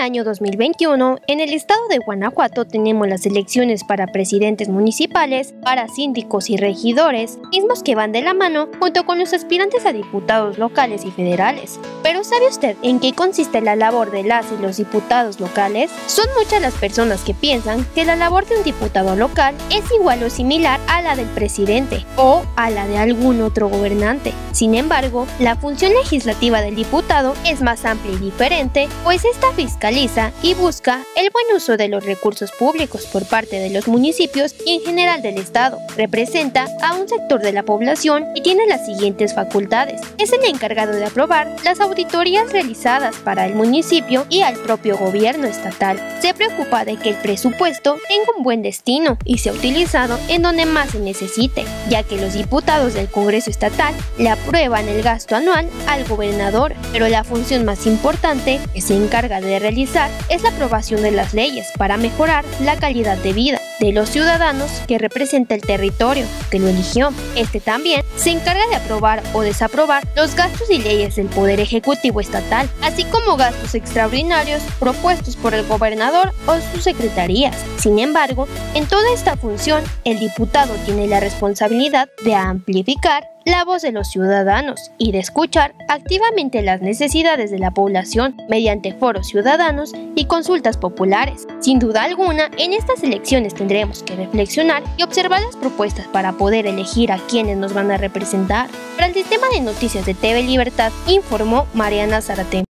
año 2021, en el estado de Guanajuato tenemos las elecciones para presidentes municipales, para síndicos y regidores, mismos que van de la mano junto con los aspirantes a diputados locales y federales. Pero ¿sabe usted en qué consiste la labor de las y los diputados locales? Son muchas las personas que piensan que la labor de un diputado local es igual o similar a la del presidente o a la de algún otro gobernante. Sin embargo, la función legislativa del diputado es más amplia y diferente, pues esta fiscaliza y busca el buen uso de los recursos públicos por parte de los municipios y en general del Estado. Representa a un sector de la población y tiene las siguientes facultades. Es el encargado de aprobar las auditorías realizadas para el municipio y al propio gobierno estatal. Se preocupa de que el presupuesto tenga un buen destino y sea utilizado en donde más se necesite, ya que los diputados del Congreso Estatal le aprueban el gasto anual al gobernador, pero la función más importante que se encarga de es la aprobación de las leyes para mejorar la calidad de vida de los ciudadanos que representa el territorio que lo eligió. Este también se encarga de aprobar o desaprobar los gastos y leyes del Poder Ejecutivo Estatal, así como gastos extraordinarios propuestos por el gobernador o sus secretarías. Sin embargo, en toda esta función, el diputado tiene la responsabilidad de amplificar la voz de los ciudadanos y de escuchar activamente las necesidades de la población mediante foros ciudadanos y consultas populares. Sin duda alguna, en estas elecciones tendremos que reflexionar y observar las propuestas para poder elegir a quienes nos van a representar. Para el sistema de noticias de TV Libertad, informó Mariana Zarate.